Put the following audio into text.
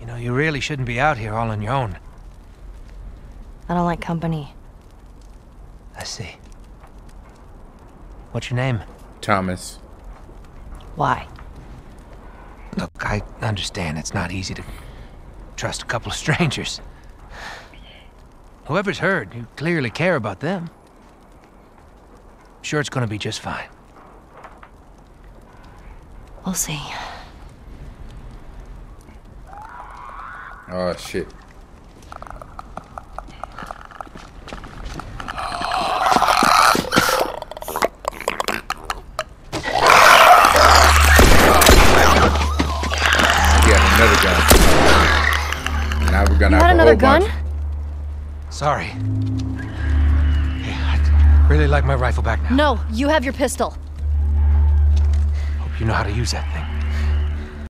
You know, you really shouldn't be out here all on your own. I don't like company. I see. What's your name? Thomas. Why? Look, I understand it's not easy to trust a couple of strangers. Whoever's hurt, you clearly care about them. Sure, it's gonna be just fine. We'll see. Oh shit. Yeah, another gun. Now we're gonna You have had a another whole gun? bunch. Sorry. Yeah, I'd really like my rifle back now. No, you have your pistol. Hope you know how to use that thing.